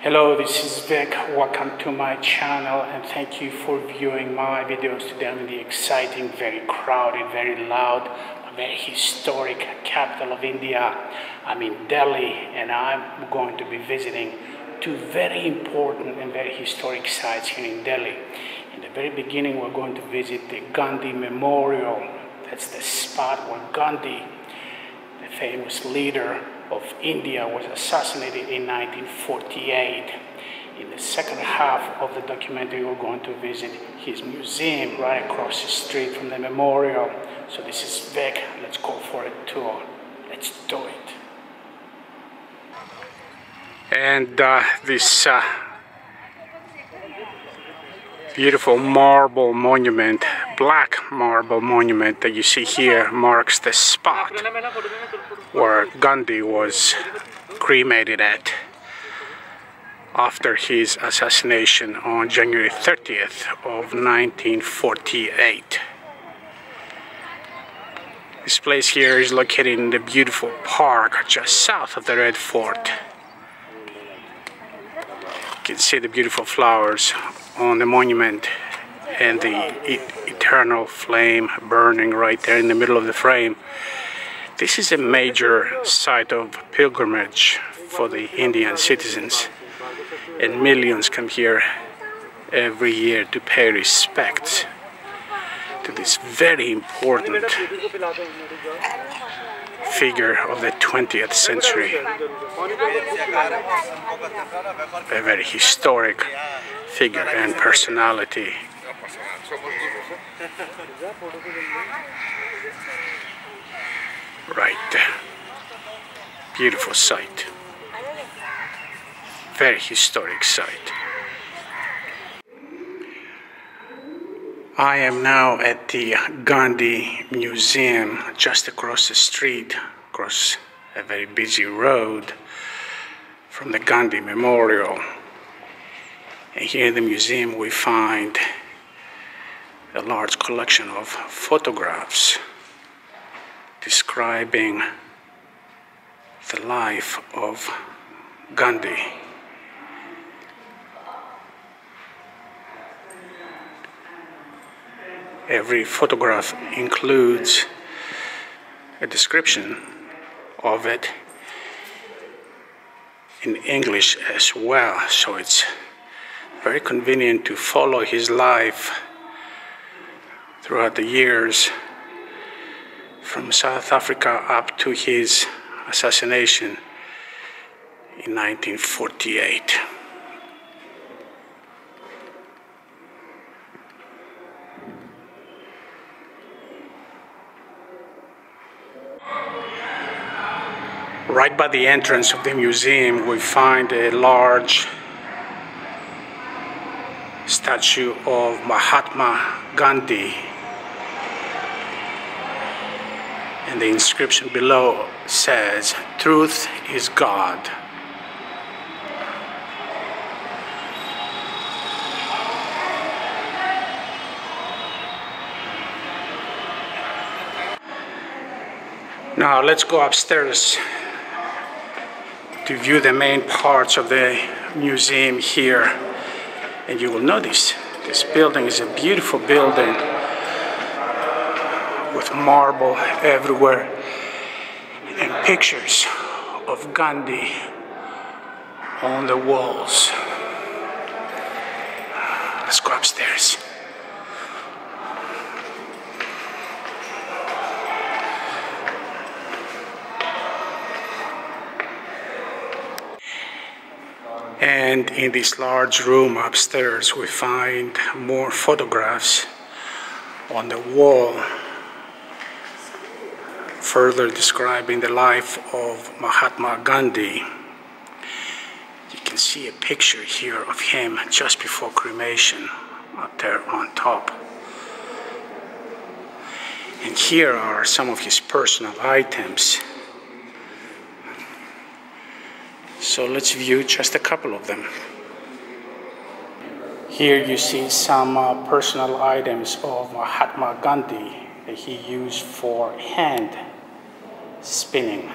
Hello, this is Vic. Welcome to my channel and thank you for viewing my videos today. I'm in the exciting, very crowded, very loud, very historic capital of India. I'm in Delhi and I'm going to be visiting two very important and very historic sites here in Delhi. In the very beginning, we're going to visit the Gandhi Memorial. That's the spot where Gandhi, the famous leader of India was assassinated in 1948. In the second half of the documentary, we're going to visit his museum right across the street from the memorial. So this is Vic. Let's go for a tour. Let's do it. And uh, this uh, beautiful marble monument, black marble monument that you see here marks the spot where Gandhi was cremated at after his assassination on January 30th of 1948. This place here is located in the beautiful park just south of the Red Fort. You can see the beautiful flowers on the monument and the eternal flame burning right there in the middle of the frame. This is a major site of pilgrimage for the Indian citizens and millions come here every year to pay respect to this very important figure of the 20th century. A very historic figure and personality. Right. Beautiful site. Very historic site. I am now at the Gandhi Museum just across the street, across a very busy road from the Gandhi Memorial. And here in the museum we find a large collection of photographs describing the life of Gandhi. Every photograph includes a description of it in English as well, so it's very convenient to follow his life throughout the years from South Africa up to his assassination in 1948. Right by the entrance of the museum, we find a large statue of Mahatma Gandhi And the inscription below says, Truth is God. Now let's go upstairs to view the main parts of the museum here. And you will notice this building is a beautiful building with marble everywhere and pictures of Gandhi on the walls. Let's go upstairs. And in this large room upstairs, we find more photographs on the wall further describing the life of Mahatma Gandhi. You can see a picture here of him just before cremation up there on top. And here are some of his personal items. So let's view just a couple of them. Here you see some uh, personal items of Mahatma Gandhi that he used for hand spinning.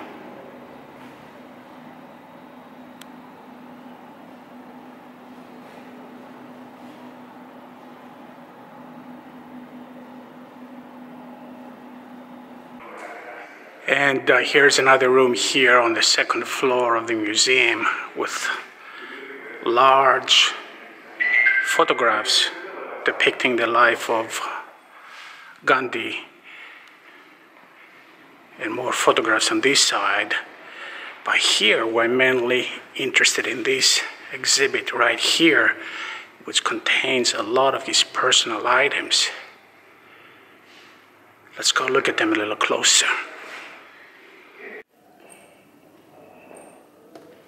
And uh, here's another room here on the second floor of the museum with large photographs depicting the life of Gandhi and more photographs on this side. But here we're mainly interested in this exhibit right here, which contains a lot of his personal items. Let's go look at them a little closer.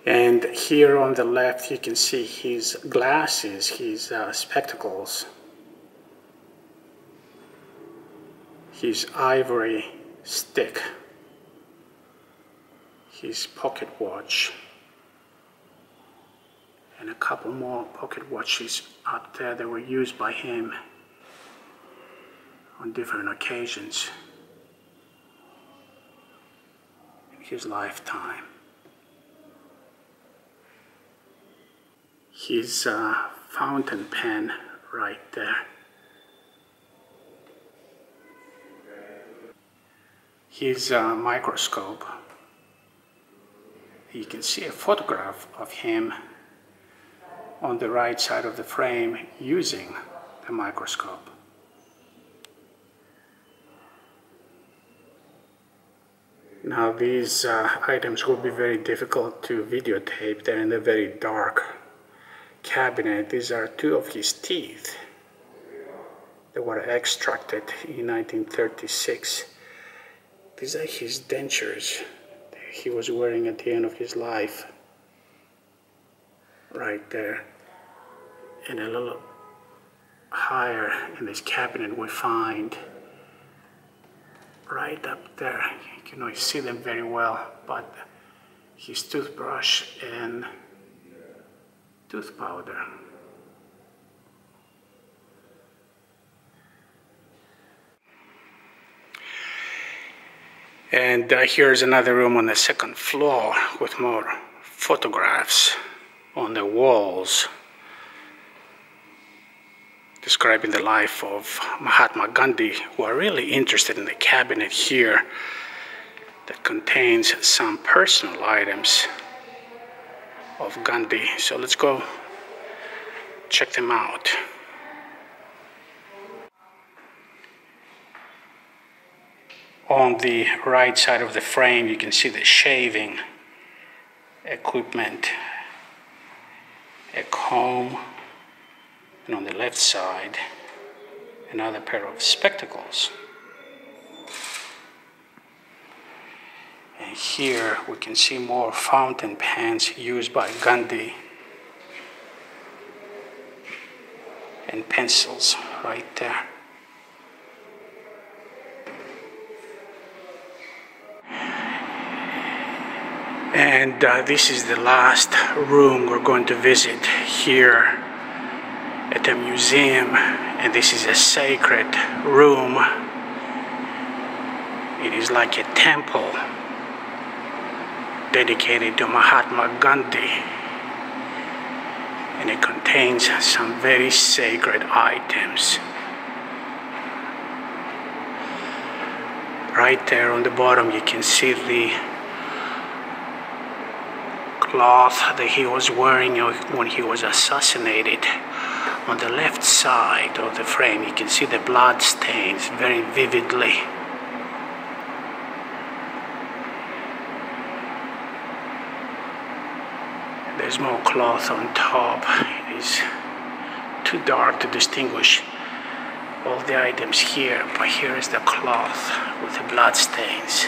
And here on the left, you can see his glasses, his uh, spectacles, his ivory stick, his pocket watch, and a couple more pocket watches out there that were used by him on different occasions in his lifetime. his uh, fountain pen right there. His uh, microscope. You can see a photograph of him on the right side of the frame using the microscope. Now these uh, items will be very difficult to videotape, they're in a very dark cabinet. These are two of his teeth that were extracted in 1936. These are his dentures he was wearing at the end of his life. Right there. And a little higher in this cabinet we find right up there. You can only see them very well, but his toothbrush and tooth powder. And uh, here's another room on the second floor with more photographs on the walls describing the life of Mahatma Gandhi. who are really interested in the cabinet here that contains some personal items of Gandhi. So let's go check them out. On the right side of the frame, you can see the shaving equipment, a comb, and on the left side, another pair of spectacles. And here we can see more fountain pens used by Gandhi and pencils right there. And uh, this is the last room we're going to visit here at the museum. And this is a sacred room. It is like a temple dedicated to Mahatma Gandhi and it contains some very sacred items. Right there on the bottom you can see the cloth that he was wearing when he was assassinated. On the left side of the frame you can see the blood stains very vividly. There's more cloth on top. It is too dark to distinguish all the items here, but here is the cloth with the blood stains.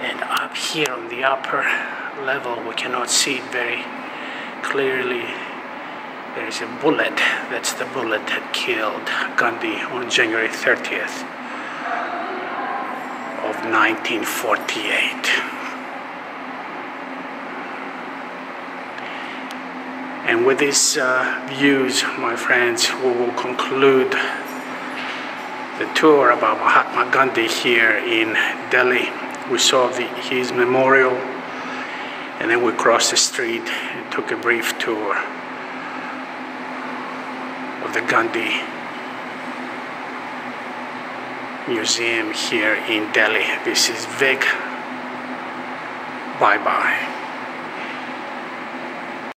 And up here on the upper level, we cannot see it very clearly. There is a bullet. That's the bullet that killed Gandhi on January 30th of 1948. And with these uh, views, my friends, we will conclude the tour about Mahatma Gandhi here in Delhi. We saw the, his memorial and then we crossed the street and took a brief tour of the Gandhi Museum here in Delhi. This is Vic. Bye bye.